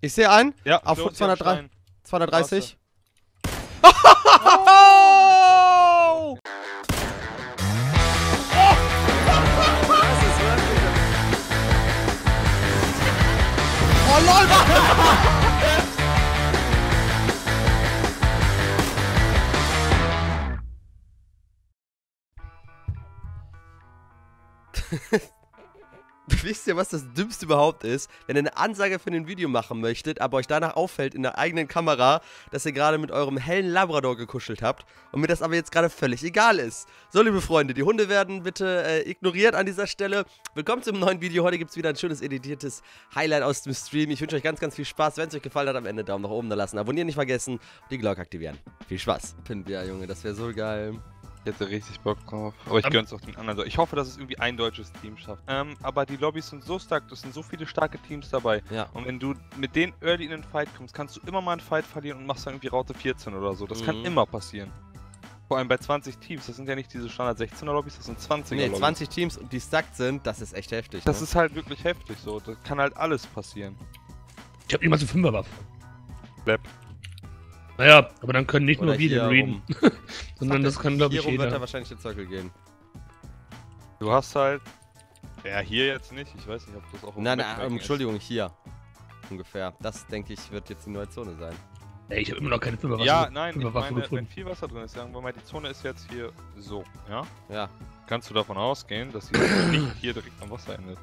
Ich sehe einen. Ja, Auf Flo ist 203. am Stein. 230. Oh lol! Wisst ihr, was das Dümmste überhaupt ist? Wenn ihr eine Ansage für ein Video machen möchtet, aber euch danach auffällt in der eigenen Kamera, dass ihr gerade mit eurem hellen Labrador gekuschelt habt und mir das aber jetzt gerade völlig egal ist. So, liebe Freunde, die Hunde werden bitte äh, ignoriert an dieser Stelle. Willkommen zum neuen Video. Heute gibt es wieder ein schönes editiertes Highlight aus dem Stream. Ich wünsche euch ganz, ganz viel Spaß. Wenn es euch gefallen hat, am Ende Daumen nach oben da lassen. Abonnieren nicht vergessen und die Glocke aktivieren. Viel Spaß. Finden wir, Junge, das wäre so geil. Ich hätte richtig Bock drauf. Aber ich gönn's auch den anderen. so. Ich hoffe, dass es irgendwie ein deutsches Team schafft. Ähm, aber die Lobbys sind so stark, es sind so viele starke Teams dabei. Ja. Und wenn du mit denen early in den Fight kommst, kannst du immer mal einen Fight verlieren und machst dann irgendwie Raute 14 oder so. Das kann Mhm. immer passieren. Vor allem bei 20 Teams. Das sind ja nicht diese Standard 16er Lobbys, das sind 20er Nee, Lobbys. 20 Teams, die stacked sind, das ist echt heftig. Das ne? ist halt wirklich heftig so. Das kann halt alles passieren. Ich hab niemals eine Fünferwaffe. Blab. Naja, aber dann können nicht Oder nur wir den reden, sondern das kann, glaube ich, Hier rum wird er jeder. wahrscheinlich den Circle gehen. Du hast halt. Ja, hier jetzt nicht. Ich weiß nicht, ob das auch. Nein, nein, ähm, ist. Entschuldigung, hier. Ungefähr. Das, denke ich, wird jetzt die neue Zone sein. Ey, ich habe immer noch keine Fünferwaffe. Ja, nein, ich Fünferwaffe meine, wenn viel Wasser drin ist, sagen wir mal, die Zone ist jetzt hier so, ja? Ja. Kannst du davon ausgehen, dass die Zone nicht hier direkt am Wasser endet?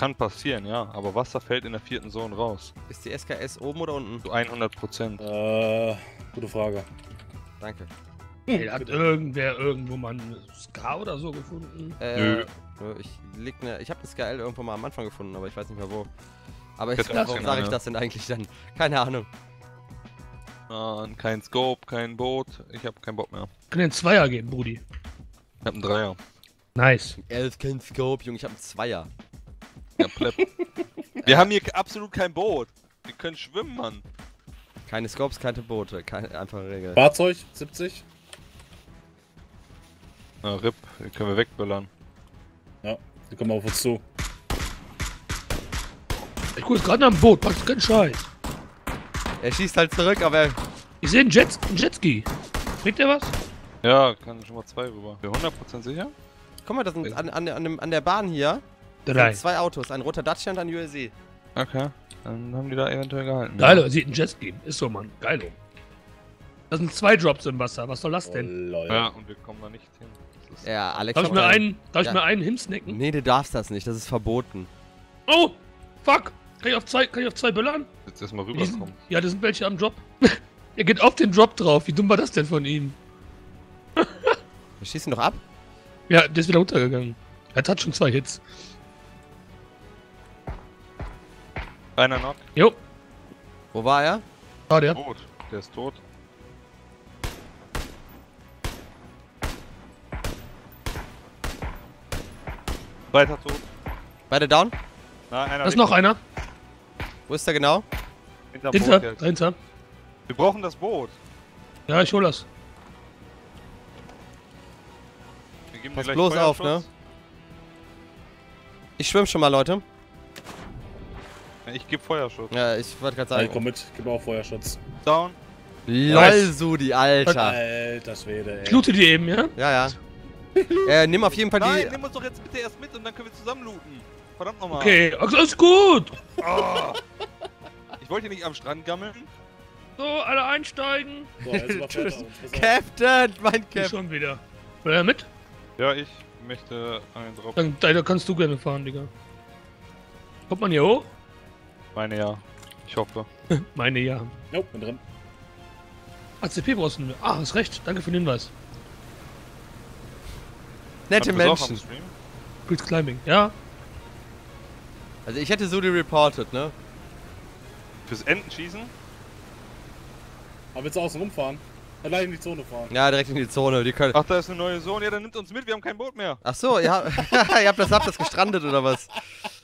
Kann passieren, ja, aber Wasser fällt in der vierten Zone raus. Ist die SKS oben oder unten? Zu 100 Prozent. Äh, gute Frage. Danke. Ey, hat irgendwer irgendwo mal einen Ska oder so gefunden? Äh, Nö. Ich leg ne, ich habe eine SKL irgendwo mal am Anfang gefunden, aber ich weiß nicht mehr wo. Aber ich, warum sage ich ja. das denn eigentlich dann? Keine Ahnung. Ah, kein Scope, kein Boot. Ich habe keinen Bock mehr. Kann den Zweier geben, Brudi. Ich hab einen Dreier. Nice. Elf kein Scope, Junge, ich habe einen Zweier. Ja, Plepp. Wir haben hier absolut kein Boot. Wir können schwimmen, Mann. Keine Scopes, keine Boote. Keine einfache Regel. Fahrzeug, 70. Na, RIP, den können wir wegböllern. Die kommen auf uns zu. Ich guck jetzt gerade nach dem Boot, packst keinen Scheiß. Er schießt halt zurück, aber er, Ich sehe einen, Jet, einen Jetski. Bringt der was? Ja, kann schon mal zwei rüber. Wir 100% sicher? Guck mal, das sind an, an, an, an der Bahn hier Drei. sind zwei Autos. Ein roter Dacia und ein USE. Okay. Dann haben die da eventuell gehalten. Geilo, sieht einen Jetski. Ist so, Mann. Geilo. Da sind zwei Drops im Wasser. Was soll das Oh, denn? lol. Ja, und wir kommen da nicht hin. Ja, Alex Darf ich mir einen- darf ich Ja. mir einen hinsnacken? Nee, du darfst das nicht. Das ist verboten. Oh! Fuck! Kann ich auf zwei, kann ich auf zwei böllern? jetzt erstmal rüberkommen. ja, da sind welche am Drop. er geht auf den Drop drauf. Wie dumm war das denn von ihm? Wir schießen doch ab. Ja, der ist wieder runtergegangen. Er hat schon zwei Hits. Einer Knock. Jo, Wo war er? war der. Tot. Der ist tot. Weiter tot. Beide down? Na, einer Da ist noch einer. Wo ist der genau? Hinter Hinter, Boot jetzt. dahinter. Wir brauchen das Boot. Ja, ich hol das. Wir geben Pass bloß auf, Feuerschutz. Ich schwimm schon mal, Leute. Ja, Ich gebe Feuerschutz. Ja, ich wollte gerade Ja, ich sagen. komm mit, gib auch Feuerschutz. Down. LOL, Sudi, Alter. Alter Schwede, ey. Ich loote die eben, ja? Ja, ja. äh, nimm auf jeden Fall Nein, die. nimm uns doch jetzt bitte erst mit und dann können wir zusammen looten. Verdammt nochmal. Okay, also alles gut. Ah. Ich wollte hier nicht am Strand gammeln. So, alle einsteigen. So, auf. Captain, mein Ich Captain. schon wieder. Will er mit? Ja, ich möchte einen drauf. Dann, da kannst du gerne fahren, Digga. Kommt man hier hoch? Meine ja. Ich hoffe. Meine ja. Jo, bin drin. ACP brauchst du nur. Ah, hast recht. Danke für den Hinweis. Nette Menschen. Stream? Quick Climbing. Ja? Also ich hätte Sudi reported, ne? Fürs Entenschießen? Aber willst du außen rumfahren? Allein in die Zone fahren. Ja, direkt in die Zone. Die können. Ach, da ist eine neue Zone. Ja, dann nimmt uns mit. Wir haben kein Boot mehr. Ach so, ja. ihr habt das, habt das gestrandet oder was?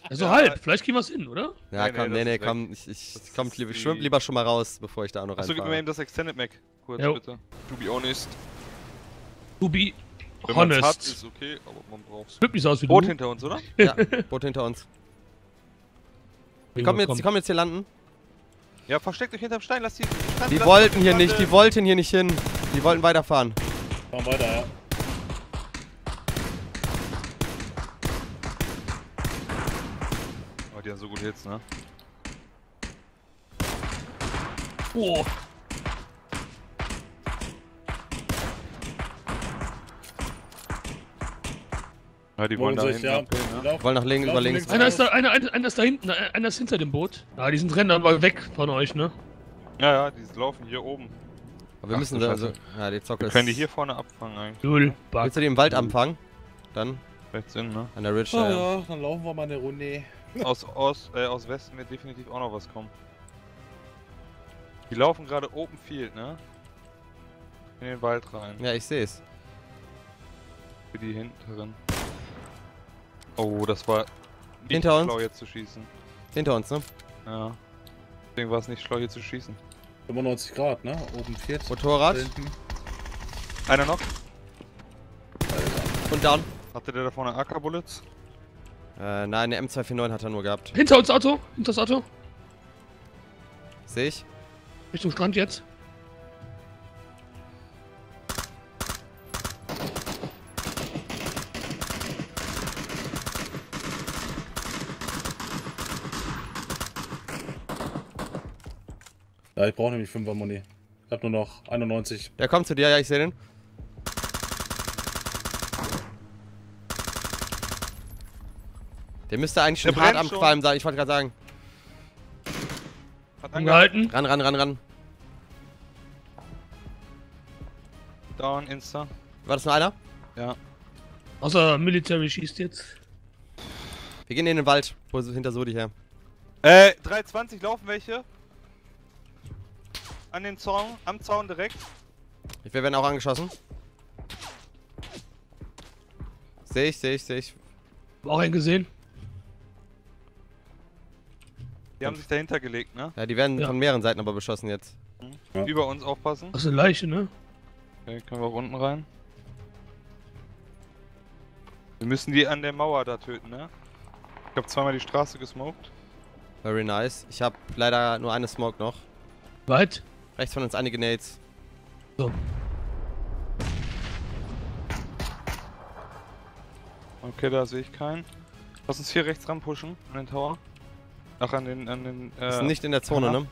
Also Ja, halb. Vielleicht kriegen wir es hin, oder? Ja, Nee, komm, nee, nee, komm. Ich, ich, komm, die- schwimm lieber schon mal raus, bevor ich da auch noch Achso, gib mir reinfahre. eben das Extended Mac. Kurz, Jo. bitte. To be honest. To be Wenn man es hat, honest. ist okay, aber man braucht's. Hübsch nicht so aus wie Boot du. hinter uns, oder? Ja, Boot hinter uns. Die kommen, jetzt, die Komm. kommen jetzt hier landen. Ja, versteckt euch hinterm Stein, lasst die Stein, Die lasst wollten hier Steine. nicht, die wollten hier nicht hin. Die wollten weiterfahren. Fahren weiter, ja. Die haben so gut Hits, ne? Oh, Ja, die wollen da sich, hinten ja. ne? Wollen nach links, über links. einer ist da, einer, einer, einer ist da hinten, einer ist hinter dem Boot. Ja, die sind rennen aber weg von euch, ne? Ja, ja, die laufen hier oben. Aber wir Ach müssen da, also, ja, die Zocke Wir ist... können die hier vorne abfangen eigentlich. Null. Willst du die im Wald anfangen? Dann Vielleicht Sinn, ne? an der Ridge. Äh, ja, dann laufen wir mal eine Runde. Aus, aus, äh, aus Westen wird definitiv auch noch was kommen. Die laufen gerade Open Field, ne? In den Wald rein. ja, ich sehe es. Für die hinteren. Oh, das war nicht Hinter uns? schlau jetzt zu schießen. Hinter uns, ne? Ja. Deswegen war es nicht schlau hier zu schießen. 95 Grad, ne? Oben 40. Motorrad. Einer noch? und down. Hatte der da vorne AK-Bullets? Äh, nein, eine M249 hat er nur gehabt. Hinter uns Auto, hinter das Auto. Sehe ich. Richtung Strand jetzt. Ja, ich brauche nämlich 5er Muni. Ich hab nur noch 91. Der kommt zu dir, ja, ich sehe den. Der müsste eigentlich schon Der hart am schon. Qualm sein, ich wollte gerade sagen. Hat angehalten. Ran, ran, ran, ran. Down, Insta. War das nur einer? Ja. Außer Military schießt jetzt. Wir gehen in den Wald, wo hinter Sodi her. Äh, 320 laufen welche. An den Zaun, am Zaun direkt. Wir werden auch angeschossen. Sehe ich, sehe ich, sehe ich. Hab Auch einen gesehen. Die haben sich dahinter gelegt, ne? Ja, die werden Ja. von mehreren Seiten aber beschossen jetzt. Ja. Über uns aufpassen. Das ist eine Leiche, ne? Okay, können wir unten rein. Wir müssen die an der Mauer da töten, ne? Ich hab zweimal die Straße gesmoked. Very nice. Ich habe leider nur eine Smoke noch. Weit. Rechts von uns einige Nades. So. Okay, da sehe ich keinen. Lass uns hier rechts ran pushen, an den Tower. Ach, an den, an den, äh... Ist nicht in der Zone, aha. ne?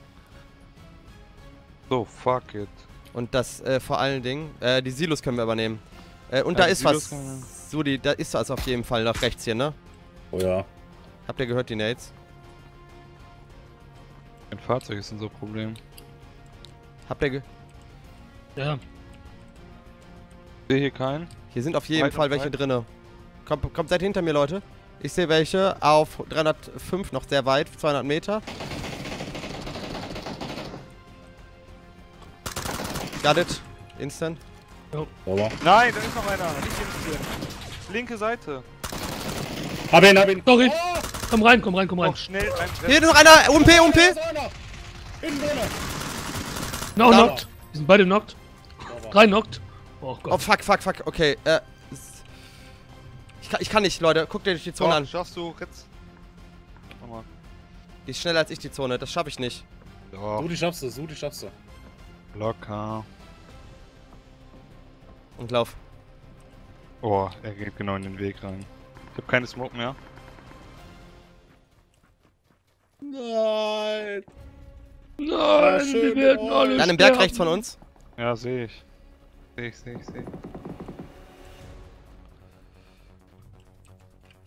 So, fuck it. Und das äh, vor allen Dingen, äh, die Silos können wir übernehmen. Äh, und Ja, da die ist Silos was. Sudi, da ist was auf jeden Fall nach rechts hier, ne? Oh ja. Habt ihr gehört, die Nades? Ein Fahrzeug ist unser Problem. Habt ihr ge Ja. Ich sehe hier keinen. Hier sind auf jeden Fall welche drinne. Kommt, kommt, seid hinter mir, Leute. Ich sehe welche auf 305, noch sehr weit, 200 Meter. Got it. Instant. Sauber. Nein, da ist noch einer. Nicht hier. Linke Seite. Hab ihn, hab ihn. Sorry. Oh! Komm rein, komm rein, komm rein. Auch schnell Hier ist noch einer! UMP, UMP! Hinten drinne. No, knockt. Die sind beide knockt. Sauber. Drei knockt. Oh Oh, Gott. fuck, fuck, fuck. Okay, äh. Ich kann, ich kann nicht, Leute. Guckt euch die Zone Doch, an. schaffst du, Ritz. Nochmal. Die ist schneller als ich, die Zone. Das schaffe ich nicht. Ja, Du, die schaffst du, du, die schaffst du. locker. Und lauf. Oh, er geht genau in den Weg rein. Ich habe keine Smoke mehr. Nein. Nein, schön wir werden alle. Dann im Berg rechts von uns. Ja, sehe ich. Sehe ich, sehe ich, sehe ich.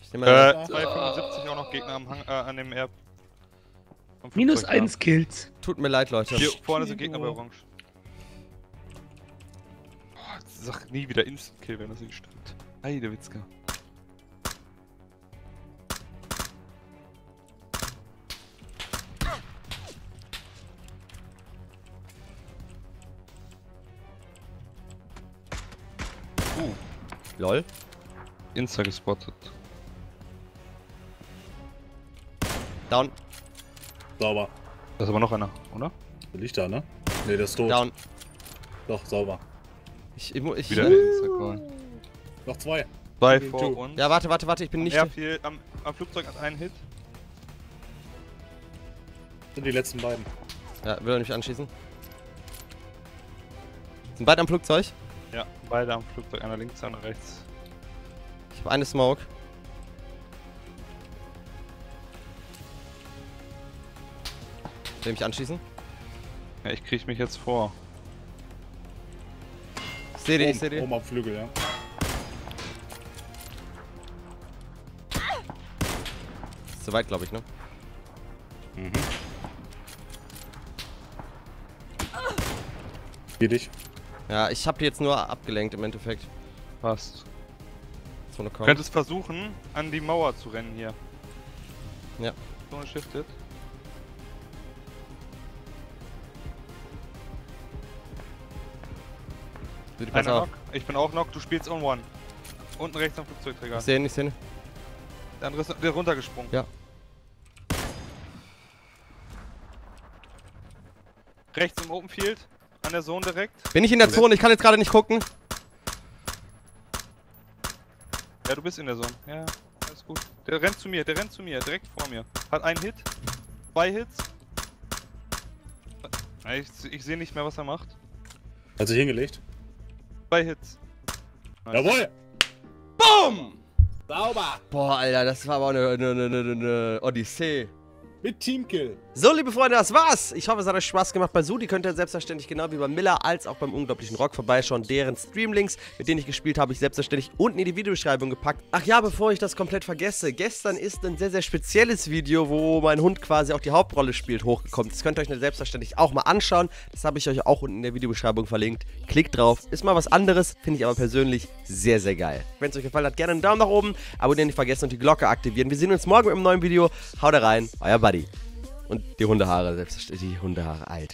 Ich nehme mal. Äh, 275 auch noch Gegner am Hang, äh, an dem am Minus Flugzeug da. 1 Kills. Tut mir leid, Leute. Hier vorne sind Gegner bei Orange. Boah, sag nie wieder Instant Kill, wenn das nicht stimmt. Heide Witzka. Lol. Insta gespottet. Down, Sauber. Da ist aber noch einer, oder? Der liegt da, ne? Ne, der ist tot. down. Doch, sauber. Ich, ich, ich, Wieder. Noch zwei. Zwei Two. vor uns. Ja, warte, warte, warte. Ich bin nicht. Airfield, am, am Flugzeug hat einen Hit. Sind die letzten beiden. Ja, will er mich anschießen? Sind beide am Flugzeug? Ja, beide am Flugzeug, einer links, einer rechts. Ich habe eine Smoke. Will mich anschießen? Ja, ich krieg mich jetzt vor. Ich sehe die, ich Oben, sehe die. oben am Flügel, ja. Ist zu weit, glaube ich, ne? Mhm. Geh dich. Ja, ich habe die jetzt nur abgelenkt im Endeffekt. Passt. So eine Du Kommt. könntest versuchen, an die Mauer zu rennen hier. Ja. Zone shifted. Pass Einer auf. knock. Ich bin auch knock, du spielst on one. Unten rechts am Flugzeugträger. Ich sehe ihn, ich sehe ihn. Der andere ist der runtergesprungen. Ja. Rechts im Open Field. An der Zone direkt. Bin ich in der Zone? Ich kann jetzt gerade nicht gucken. Ja, du bist in der Zone. Ja, alles gut. Der rennt zu mir, der rennt zu mir, direkt vor mir. Hat einen Hit. Zwei Hits. Ich, ich sehe nicht mehr, was er macht. Hat sich hingelegt. Zwei Hits. Nice. Jawohl! Boom! Sauber! Boah, Alter, das war aber eine, eine, eine, eine, eine Odyssee. Mit Teamkill. So, liebe Freunde, das war's. Ich hoffe, es hat euch Spaß gemacht bei Sudi. Könnt ihr selbstverständlich genau wie bei Miller als auch beim Unglaublichen Rock vorbeischauen. Deren Streamlinks, mit denen ich gespielt habe, ich selbstverständlich unten in die Videobeschreibung gepackt. Ach ja, bevor ich das komplett vergesse. Gestern ist ein sehr, sehr spezielles Video, wo mein Hund quasi auch die Hauptrolle spielt, hochgekommen. Das könnt ihr euch selbstverständlich auch mal anschauen. Das habe ich euch auch unten in der Videobeschreibung verlinkt. Klickt drauf. Ist mal was anderes, finde ich aber persönlich sehr, sehr geil. Wenn es euch gefallen hat, gerne einen Daumen nach oben. Abonnieren nicht vergessen und die Glocke aktivieren. Wir sehen uns morgen mit einem neuen Video. Haut rein, euer Buddy. Und die Hundehaare, selbstverständlich. Die Hundehaare alt.